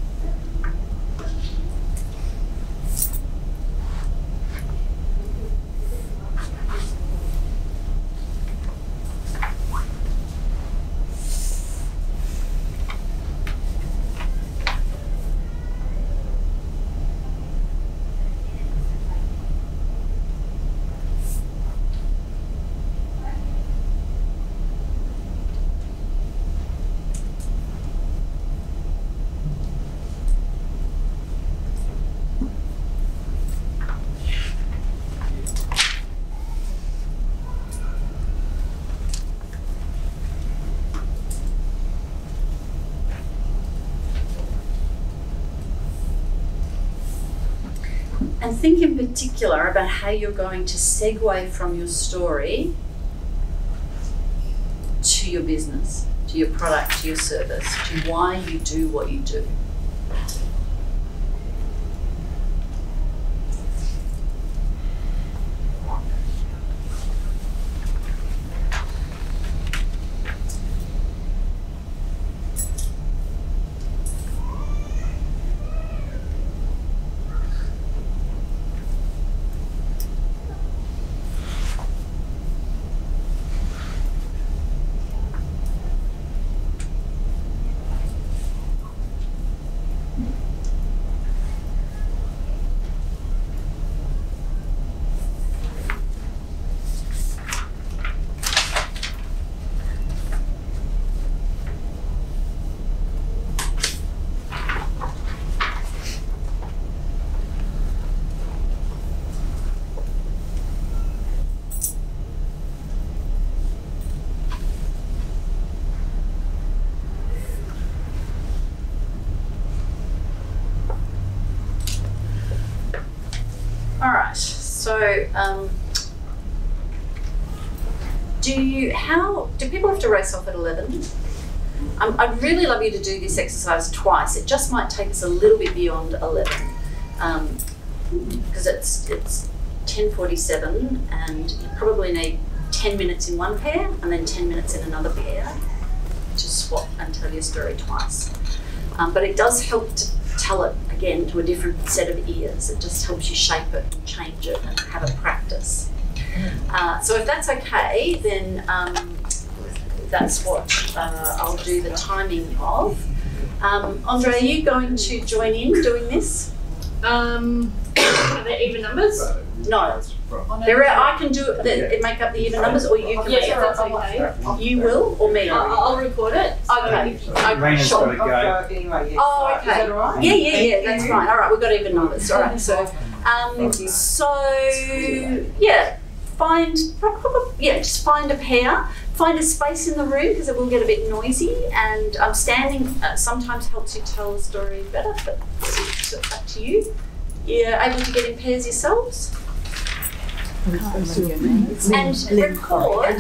and think in particular about how you're going to segue from your story to your business, to your product, to your service, to why you do what you do. All right. So, um, do you how do people have to race off at eleven? Um, I'd really love you to do this exercise twice. It just might take us a little bit beyond eleven, because it's it's forty seven, and you probably need ten minutes in one pair and then ten minutes in another pair to swap and tell your story twice. Um, but it does help to tell it again to a different set of ears. It just helps you shape it, and change it, and have a practice. Uh, so if that's okay, then um, that's what uh, I'll do the timing of. Um, Andre, are you going to join in doing this? Um, are there even numbers? No. There are, I can do it, the- make up the even numbers, or you can Yeah, make yeah, up. that's okay. You will, or me? I'll, I'll record it. Okay, okay, Raina's sure. got to go. Anyway, yes. Oh, Is that okay. all right? Yeah, yeah, yeah, that's fine. All right, we've got even numbers. All right, so, um, Thank you. so, yeah, find, yeah, just find a pair. Find a space in the room because it will get a bit noisy, and um, standing uh, sometimes helps you tell the story better. But it's up to you. You're able to get in pairs yourselves. And record.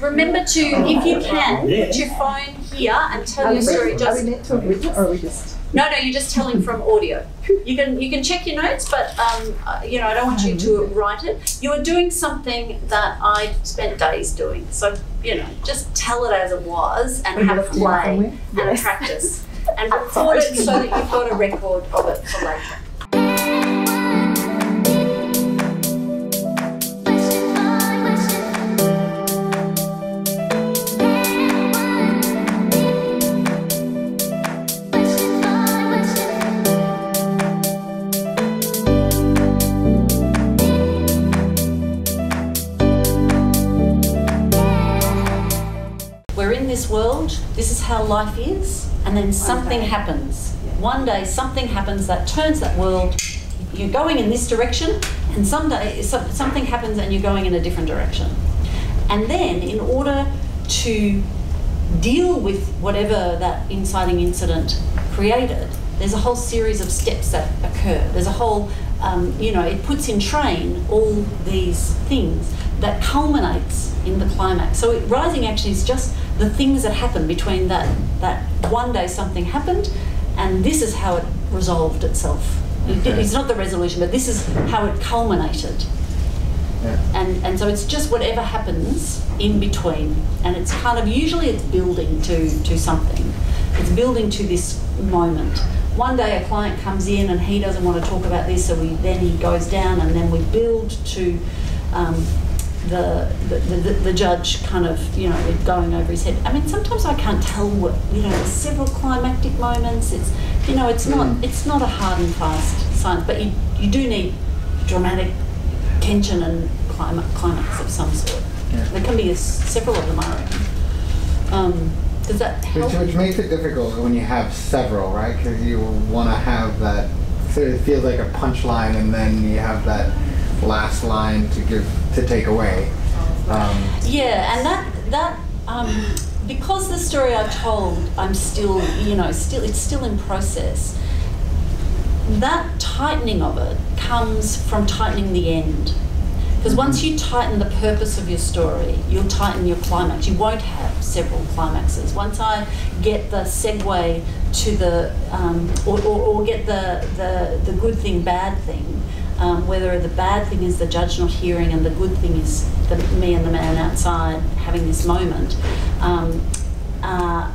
Remember to, if you can, put your phone here and tell your story Are just we to have written or are we just? no, no, you're just telling from audio. You can you can check your notes, but um, uh, you know I don't want you to write it. You are doing something that I spent days doing, so you know just tell it as it was and have know play and practice and record it so that you've got a record of it for later. How life is, and then something happens. One day something happens that turns that world. You're going in this direction, and someday some- something happens and you're going in a different direction. And then, in order to deal with whatever that inciting incident created, there's a whole series of steps that occur. There's a whole, um, you know, it puts in train all these things that culminates in the climax. So, it, rising action is just the things that happen between that that one day something happened, and this is how it resolved itself. Okay. It's not the resolution, but this is how it culminated Yeah. and and so it's just whatever happens in between and it's kind of usually it's building to to something it's building to this moment one day a client comes in and he doesn't want to talk about this so we then he goes down and then we build to um, the, the, the, the judge kind of, you know, going over his head. I mean, sometimes I can't tell what, you know, there's several climactic moments. It's, you know, it's not, it's not a hard and fast science, but you, you do need dramatic tension and climax, climax of some sort. Yeah. There can be a, several of them, I reckon. Um, does that help? Which, which makes it difficult when you have several, right? Because you want to have that, so it feels like a punchline, and then you have that last line to give to take away. Um, Yeah, and that that um, because the story I told, I'm still, you know, still it's still in process. That tightening of it comes from tightening the end. Because once you tighten the purpose of your story, you'll tighten your climax. You won't have several climaxes. Once I get the segue to the, um, or, or, or get the, the, the good thing, bad thing, um, whether the bad thing is the judge not hearing and the good thing is the, me and the man outside having this moment, um, uh,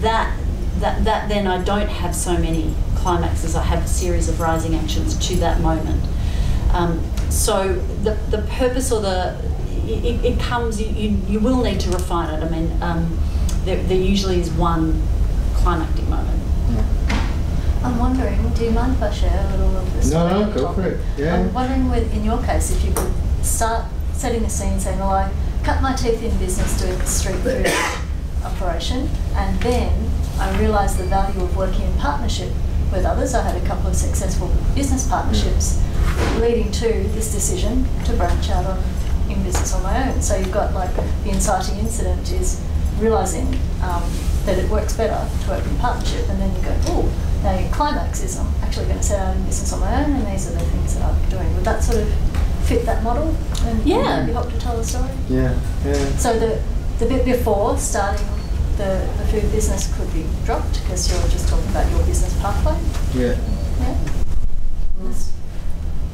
that, that, that then I don't have so many climaxes. I have a series of rising actions to that moment. Um, so the, the purpose or the it, it comes you, you, you will need to refine it. I mean um, there, there usually is one climactic moment. I'm wondering, do you mind if I share a little of this? no, no, go for it. Yeah. I'm wondering, with, in your case, if you could start setting the scene, saying, "Well, I cut my teeth in business doing the street food operation, and then I realised the value of working in partnership with others. I had a couple of successful business partnerships, leading to this decision to branch out on in business on my own. So you've got like the inciting incident is realising um, that it works better to work in partnership, and then you go, oh, now your climax is I'm actually going to set out in business on my own, and these are the things that I'm doing. Would that sort of fit that model and, Yeah. and maybe help to tell the story? Yeah. Yeah. So the the bit before starting the, the food business could be dropped because you're just talking about your business pathway. Yeah. Yeah. That's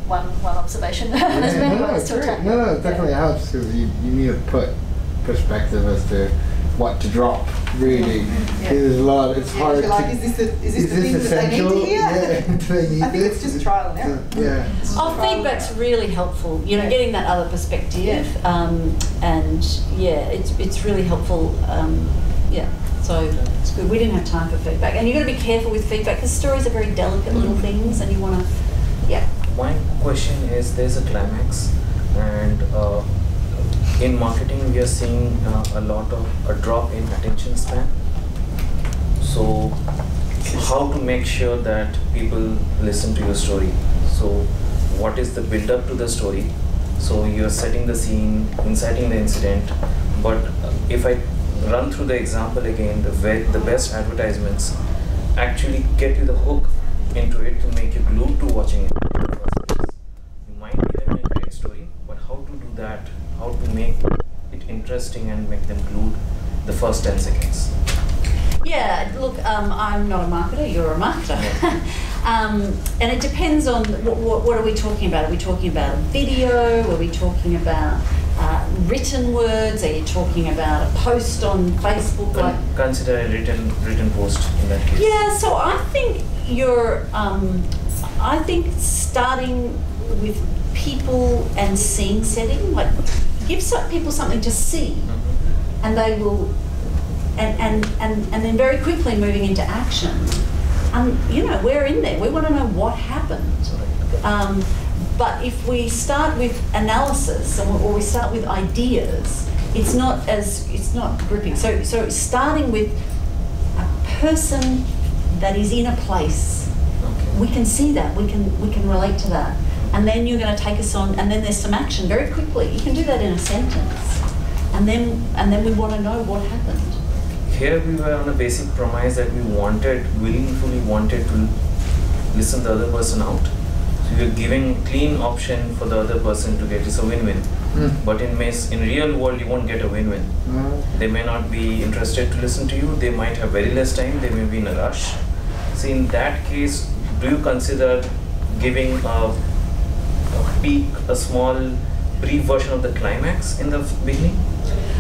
one one observation. There's Yeah, many no, no, ways it's to great. attack. No, no, it Yeah. definitely helps because you, you need to put perspective as to what to drop. Really, Yeah. there's a lot. It's Yeah, hard you're like, to. is this the, is this the thing that they need to hear? Yeah. They need I think this? it's just trial and error. Yeah. Oh, feedback's really helpful. You know, Yeah. getting that other perspective, Yeah. um, and yeah, it's it's really helpful. Um, yeah, so it's good. We didn't have time for feedback, and you've got to be careful with feedback because stories are very delicate little things, and you want to, yeah. my question is there's a climax and uh, in marketing we are seeing uh, a lot of a drop in attention span so how to make sure that people listen to your story so what is the build up to the story so you're setting the scene inciting the incident but uh, if i run through the example again the the best advertisements actually get you the hook into it to make you glued to watching it. You might be having a great story, but how to do that? Make it interesting and make them glued the first 10 seconds? Yeah, look, um, I'm not a marketer, you're a marketer. um, and it depends on what, what, what are we talking about? Are we talking about a video? Are we talking about uh, written words? Are you talking about a post on Facebook? Like, consider a written written post in that case. yeah, so I think you're, um, I think starting with people and scene setting, like give some people something to see and they will and, and, and, and then very quickly moving into action. Um, you know, we're in there. We want to know what happened. Um, but if we start with analysis or, or we start with ideas, it's not as it's not gripping. So so starting with a person that is in a place, Okay. we can see that. We can we can relate to that. And then you're going to take us on, and then there's some action very quickly. You can do that in a sentence, and then and then we want to know what happened. Here we were on a basic premise that we wanted, willingly wanted to listen the other person out. So we are giving clean option for the other person to get it's a win-win. Mm. But in mass, in real world, you won't get a win-win. Mm. They may not be interested to listen to you. They might have very less time. They may be in a rush. So in that case, do you consider giving a, a peek, a small brief version of the climax in the beginning,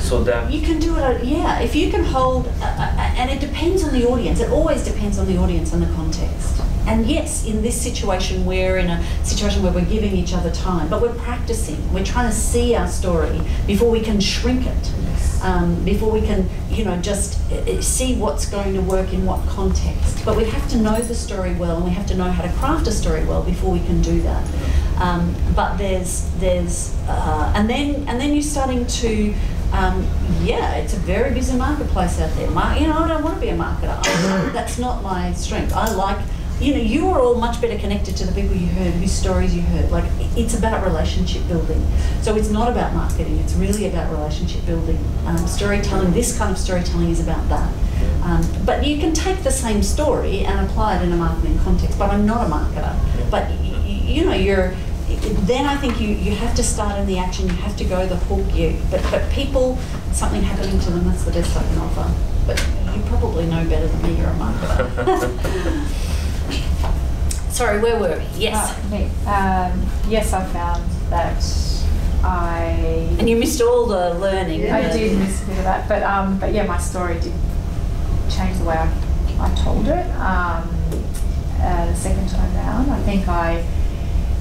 so that You can do it, yeah, if you can hold, uh, uh, and it depends on the audience. It always depends on the audience and the context. And yes, in this situation, we're in a situation where we're giving each other time, but we're practicing. We're trying to see our story before we can shrink it, um, before we can, you know, just uh, uh, see what's going to work in what context. But we have to know the story well, and we have to know how to craft a story well before we can do that. Um, but there's there's uh, and then and then you're starting to um, yeah, it's a very busy marketplace out there. Mar- you know, I don't want to be a marketer. That's not my strength. I like, you know, you are all much better connected to the people you heard, whose stories you heard. Like, it's about relationship building. So it's not about marketing. It's really about relationship building. Um, storytelling. This kind of storytelling is about that. Um, but you can take the same story and apply it in a marketing context. But I'm not a marketer. But you know, you're then I think you, you have to start in the action, you have to go the hook you. But but people, something happening to them, that's the best I can offer. But you probably know better than me, you're a marketer. Sorry, where were we? Yes. Uh. Um, yes, I found that I. And you missed all the learning. I did miss a bit of that, but um, but yeah, my story did change the way I, I told it. Um, uh, the second time round, I think I,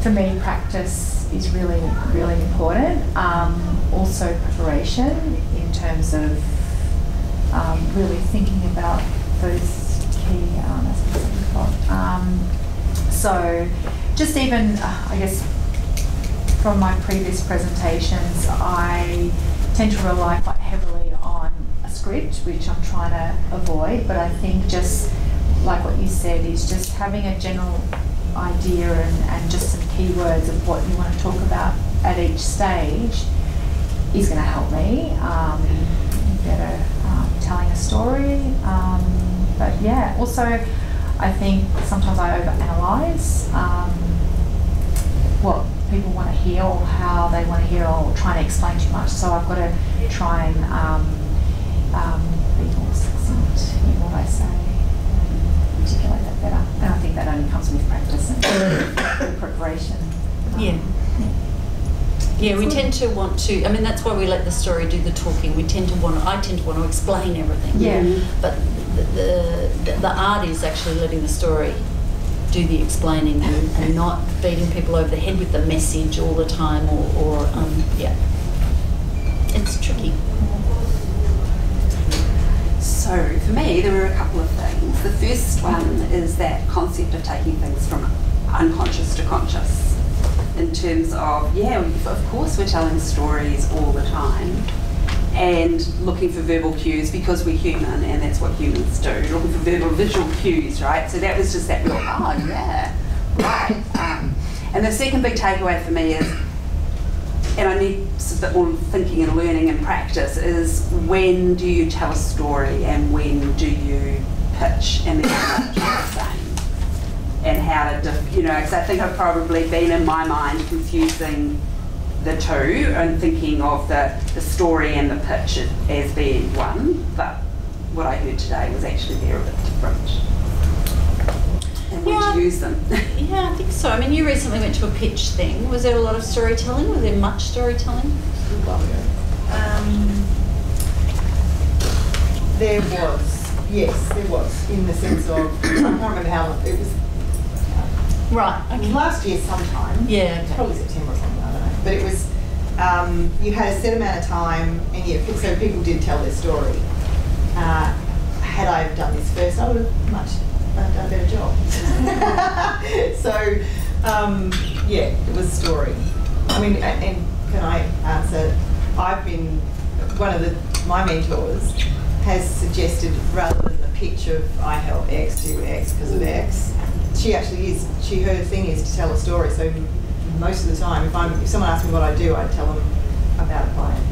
for me, practice is really really important. Um, also preparation in terms of um, really thinking about those key um, aspects of the plot. So, just even uh, I guess from my previous presentations, I tend to rely quite heavily on a script, which I'm trying to avoid. But I think just like what you said, is just having a general idea and, and just some keywords of what you want to talk about at each stage is going to help me um, better um, telling a story. Um, but yeah, also I think sometimes I overanalyze um, what people want to hear or how they want to hear or trying to explain too much. So I've got to try and um, um, be more succinct in what I say and articulate that better. And I think that only comes with practice and preparation. Um, Yeah. Yeah, we tend to want to. I mean, that's why we let the story do the talking. We tend to want. I tend to want to explain everything. Yeah. But the the, the art is actually letting the story do the explaining and, and not beating people over the head with the message all the time or, or um, yeah. It's tricky. So for me, there were a couple of things. The first one is that concept of taking things from unconscious to conscious. in terms of, yeah, of course we're telling stories all the time and looking for verbal cues because we're human and that's what humans do, looking for verbal visual cues, right? So that was just that real, oh yeah, right. Um, and the second big takeaway for me is, and I need a bit more thinking and learning and practice, is when do you tell a story and when do you pitch and then same? And how to, you know, because I think I've probably been in my mind confusing the two and thinking of the, the story and the pitch as being one, but what I heard today was actually they're a bit different. And when Yeah. to use them. Yeah, I think so. I mean, you recently went to a pitch thing. Was there a lot of storytelling? Was there much storytelling? Um, there was, yes, there was, in the sense of, I can't remember how long, it was Right. Okay. last year sometime. Yeah. It's probably September or something, I don't know. But it was, um, you had a set amount of time, and you, so people did tell their story. Uh, had I done this first, I would have much uh, done a better job. so, um, yeah, it was story. I mean, a- and can I answer? I've been one of the my mentors has suggested rather than the pitch of I help X do X because of X, she actually is. She her thing is to tell a story. So most of the time, if I'm if someone asks me what I do, I tell them about a client.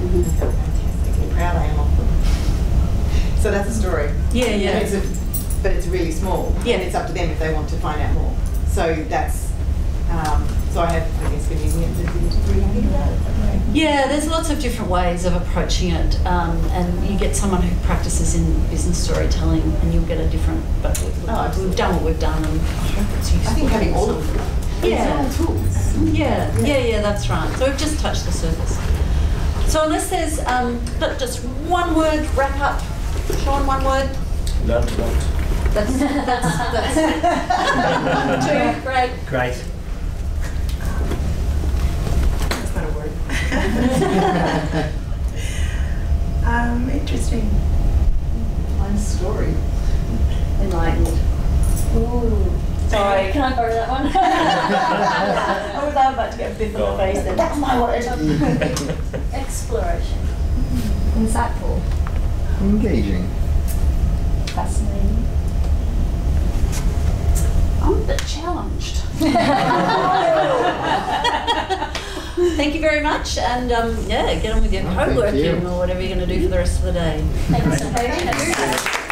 And how fantastically proud I am of them. So that's a story. Yeah, And yeah. it's a, but it's really small. Yeah. And it's up to them if they want to find out more. So that's. Um, so I have, I guess, been using it to really think about it. that. Yeah, there's lots of different ways of approaching it, um, and you get someone who practices in business storytelling, and you'll get a different. But we, Oh, we've done what we've done, and I hope it's useful. I think having all of them. Yeah. It's all tools. Yeah, yeah, yeah, that's right. So we've just touched the surface. So unless there's um, but just one word wrap up, Sean, one word. Learn a lot. That's that's, that's two. Great. Great. That's not a word. um, interesting. One story. Enlightened. Ooh. Sorry, can I borrow that one? I was about to get a biff in the face then. That's my word. Exploration. Insightful. Engaging. Fascinating. I'm a bit challenged. Thank you very much, and um, yeah, get on with your Oh, thank co-working you. or whatever you're going to do for the rest of the day. Thanks so much.